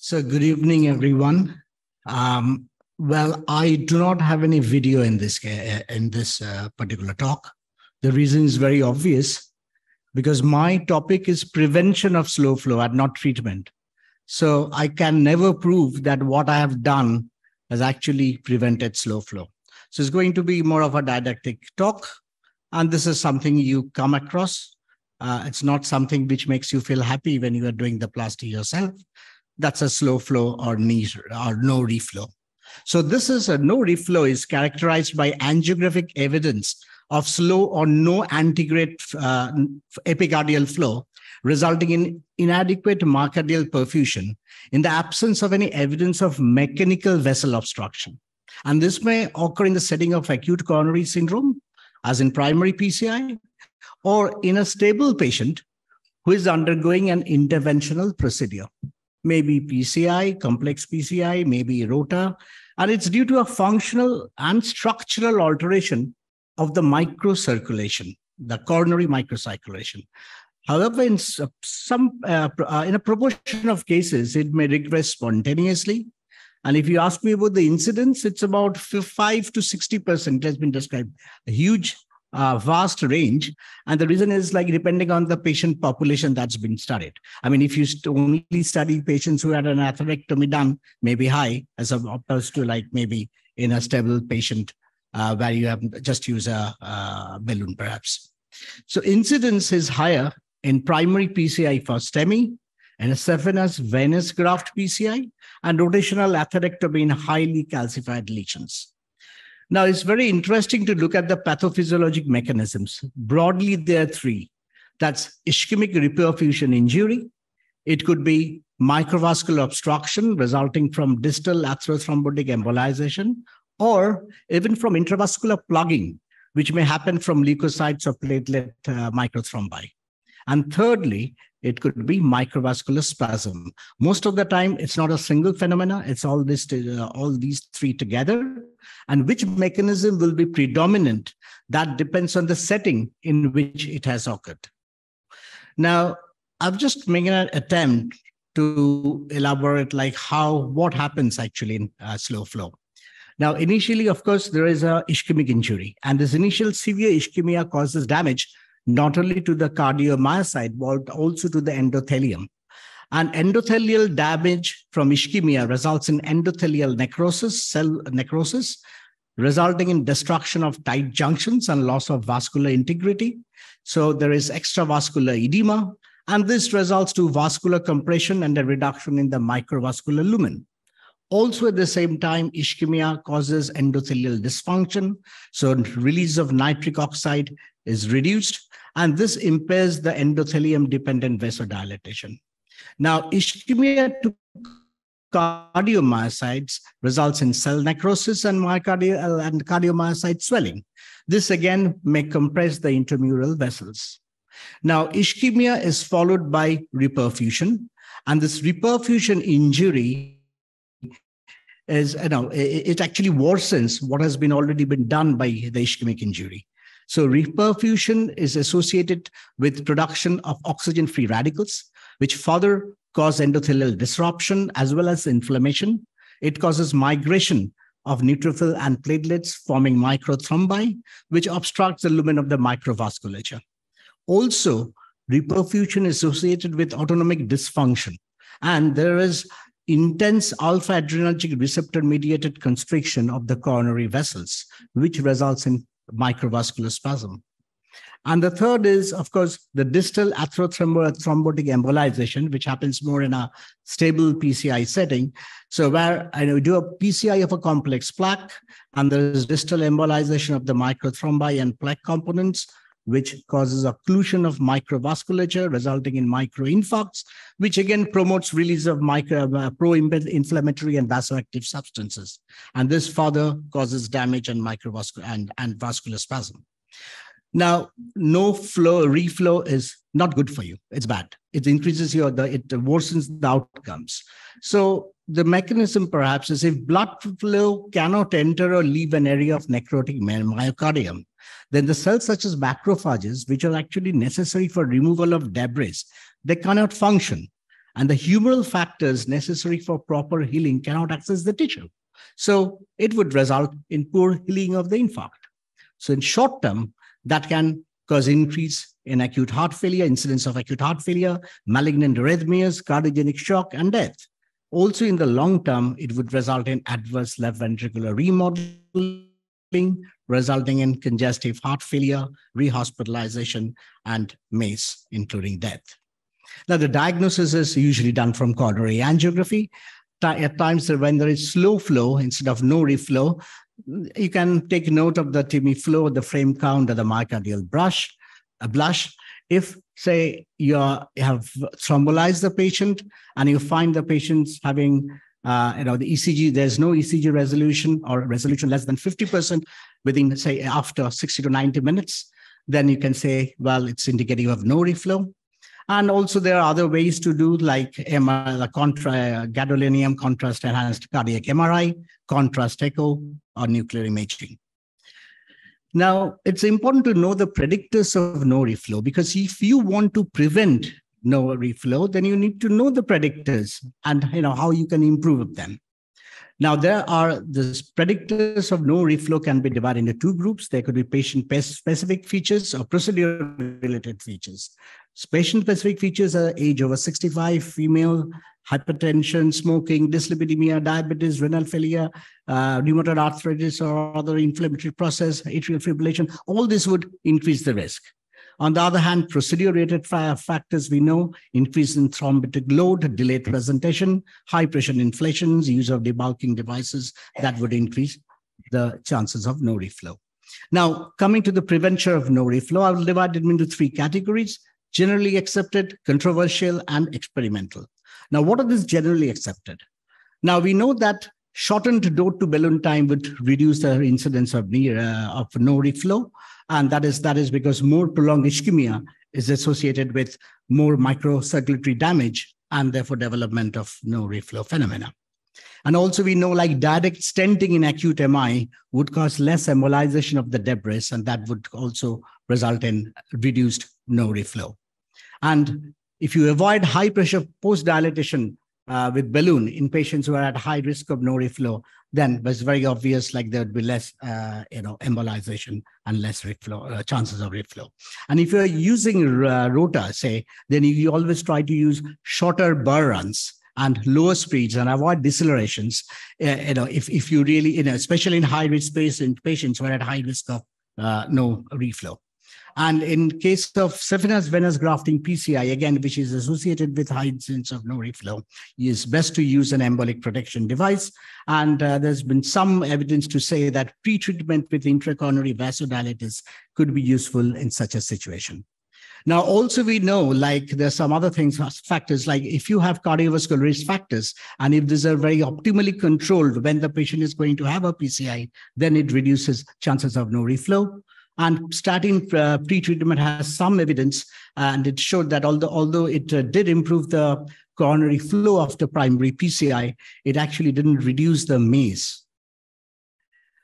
So, good evening, everyone. Um, well, I do not have any video in this uh, in this uh, particular talk. The reason is very obvious, because my topic is prevention of slow flow and not treatment. So I can never prove that what I have done has actually prevented slow flow. So it's going to be more of a didactic talk, and this is something you come across. Uh, it's not something which makes you feel happy when you are doing the plasty yourself that's a slow flow or, knee, or no reflow. So this is a no reflow is characterized by angiographic evidence of slow or no antegrade uh, epicardial flow, resulting in inadequate myocardial perfusion in the absence of any evidence of mechanical vessel obstruction. And this may occur in the setting of acute coronary syndrome, as in primary PCI, or in a stable patient who is undergoing an interventional procedure maybe PCI, complex PCI, maybe rota, and it's due to a functional and structural alteration of the microcirculation, the coronary microcirculation. However, in some uh, uh, in a proportion of cases, it may regress spontaneously. And if you ask me about the incidence, it's about five to sixty percent has been described. A huge uh, vast range. And the reason is like depending on the patient population that's been studied. I mean, if you only study patients who had an atherectomy done, maybe high, as opposed to like maybe in a stable patient uh, where you have just use a, balloon, perhaps. So incidence is higher in primary PCI for STEMI and saphenous venous graft PCI and rotational atherectomy in highly calcified lesions. Now, it's very interesting to look at the pathophysiologic mechanisms. Broadly, there are three. That's ischemic reperfusion injury. It could be microvascular obstruction resulting from distal atherothrombotic embolization, or even from intravascular plugging, which may happen from leukocytes or platelet uh, microthrombi. And thirdly, it could be microvascular spasm. Most of the time, it's not a single phenomena. It's all this, uh, all these three together. And which mechanism will be predominant? That depends on the setting in which it has occurred. Now, I've just made an attempt to elaborate like how what happens actually in uh, slow flow. Now, initially, of course, there is a ischemic injury, and this initial severe ischemia causes damage not only to the cardiomyocyte, but also to the endothelium. And endothelial damage from ischemia results in endothelial necrosis, cell necrosis, resulting in destruction of tight junctions and loss of vascular integrity. So there is extravascular edema, and this results to vascular compression and a reduction in the microvascular lumen. Also, at the same time, ischemia causes endothelial dysfunction. So, release of nitric oxide is reduced, and this impairs the endothelium dependent vasodilation. Now, ischemia to cardiomyocytes results in cell necrosis and myocardial and cardiomyocyte swelling. This again may compress the intramural vessels. Now, ischemia is followed by reperfusion, and this reperfusion injury is you know it, actually worsens what has been already been done by the ischemic injury. So reperfusion is associated with production of oxygen-free radicals, which further cause endothelial disruption as well as inflammation. It causes migration of neutrophil and platelets forming microthrombi, which obstructs the lumen of the microvasculature. Also, reperfusion is associated with autonomic dysfunction. And there is intense alpha adrenergic receptor mediated constriction of the coronary vessels, which results in microvascular spasm. And the third is, of course, the distal atherothrombotic embolization, which happens more in a stable PCI setting. So where I do a PCI of a complex plaque, and there is distal embolization of the microthrombi and plaque components, which causes occlusion of microvasculature, resulting in microinfarcts, which again promotes release of micro, uh, pro-inflammatory and vasoactive substances. And this further causes damage and microvascular and, and vascular spasm. Now, no flow, reflow is not good for you. It's bad. It increases your, the, it worsens the outcomes. So the mechanism perhaps is if blood flow cannot enter or leave an area of necrotic myocardium, then the cells such as macrophages, which are actually necessary for removal of debris, they cannot function. and the humoral factors necessary for proper healing cannot access the tissue. So it would result in poor healing of the infarct. So in short term, that can cause increase in acute heart failure, incidence of acute heart failure, malignant arrhythmias, cardiogenic shock, and death. Also, in the long term, it would result in adverse left ventricular remodeling, resulting in congestive heart failure, rehospitalization, and MACE, including death. Now, the diagnosis is usually done from coronary angiography. At times, when there is slow flow instead of no reflow, you can take note of the TIMI flow, the frame count, or the myocardial brush, a blush. If, say, you have thrombolized the patient and you find the patient's having uh, you know, the ECG, there's no ECG resolution or resolution less than 50% within, say, after 60 to 90 minutes, then you can say, well, it's indicative of no reflow. And also there are other ways to do like MRI, contra, gadolinium contrast enhanced cardiac MRI, contrast echo, or nuclear imaging. Now, it's important to know the predictors of no reflow because if you want to prevent no reflow, then you need to know the predictors and you know how you can improve them. Now, there are the predictors of no reflow can be divided into two groups. There could be patient specific features or procedure related features. Patient specific features are age over 65, female, hypertension, smoking, dyslipidemia, diabetes, renal failure, uh, rheumatoid arthritis, or other inflammatory process, atrial fibrillation. All this would increase the risk. On the other hand, procedure-related factors we know increase in thrombotic load, delayed presentation, high pressure inflations, use of debulking devices that would increase the chances of no reflow. Now, coming to the prevention of no reflow, I will divide it into three categories, generally accepted, controversial, and experimental. Now, what are these generally accepted? Now, we know that shortened door to balloon time would reduce the incidence of, uh, of no reflow and that is that is because more prolonged ischemia is associated with more microcirculatory damage and therefore development of no reflow phenomena. And also we know like direct stenting in acute MI would cause less embolization of the debris and that would also result in reduced no reflow. And if you avoid high pressure post dilatation uh, with balloon in patients who are at high risk of no reflow, then it's very obvious like there would be less, uh, you know, embolization and less reflow, uh, chances of reflow. And if you're using uh, rota, say, then you always try to use shorter burr runs and lower speeds and avoid decelerations. Uh, you know, if, if you really, you know, especially in high risk patients, patients who are at high risk of uh, no reflow. And in case of saphenous venous grafting PCI, again, which is associated with high incidence of no reflow, it's best to use an embolic protection device. And uh, there's been some evidence to say that pre-treatment with intracoronary vasodilators could be useful in such a situation. Now, also we know like there's some other things, factors like if you have cardiovascular risk factors, and if these are very optimally controlled when the patient is going to have a PCI, then it reduces chances of no reflow. And statin uh, pre-treatment has some evidence, and it showed that although, although it uh, did improve the coronary flow after primary PCI, it actually didn't reduce the MACE.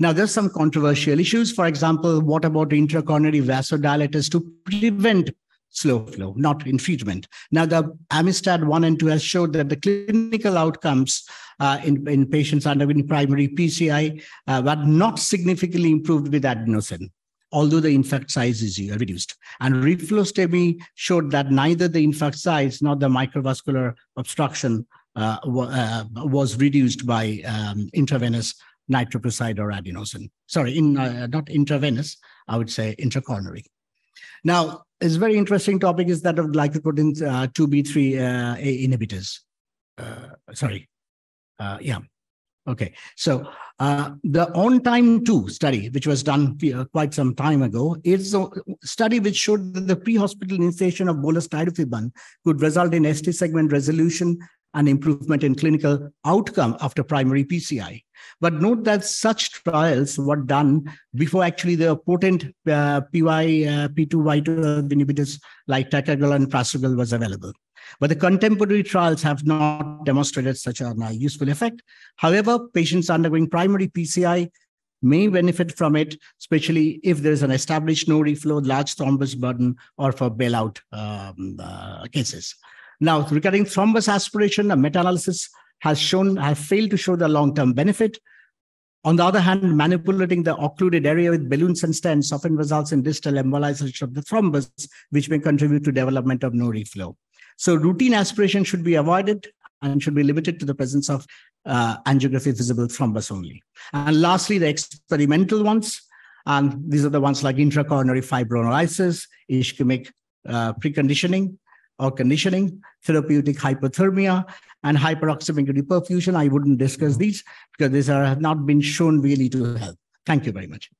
Now, there's some controversial issues. For example, what about intracoronary vasodilators to prevent slow flow, not infringement? Now, the Amistad 1 and 2 has showed that the clinical outcomes uh, in, in patients undergoing primary PCI uh, were not significantly improved with adenosine although the infarct size is reduced. And reflow showed that neither the infarct size nor the microvascular obstruction uh, uh, was reduced by um, intravenous nitroprusside or adenosine. Sorry, in, uh, not intravenous, I would say intracoronary. Now, it's a very interesting topic is that of would like to put in 2B3 uh, uh, inhibitors. Uh, sorry, yeah. Okay, so uh, the On Time 2 study, which was done uh, quite some time ago, is a study which showed that the pre-hospital initiation of bolus tirofiban could result in ST segment resolution and improvement in clinical outcome after primary PCI. But note that such trials were done before actually the potent uh, PY, uh, P2Y12 inhibitors like ticagrelor and prasugrel was available. But the contemporary trials have not demonstrated such a useful effect. However, patients undergoing primary PCI may benefit from it, especially if there is an established no reflow, large thrombus burden, or for bailout um, uh, cases. Now, regarding thrombus aspiration, a meta-analysis has shown, has failed to show the long-term benefit. On the other hand, manipulating the occluded area with balloons and stents often results in distal embolization of the thrombus, which may contribute to development of no reflow. So routine aspiration should be avoided and should be limited to the presence of uh, angiography visible thrombus only. And lastly, the experimental ones. And these are the ones like intracoronary fibrinolysis, ischemic uh, preconditioning or conditioning, therapeutic hypothermia, and hyperoxemic perfusion. I wouldn't discuss these because these are, have not been shown really to help. Thank you very much.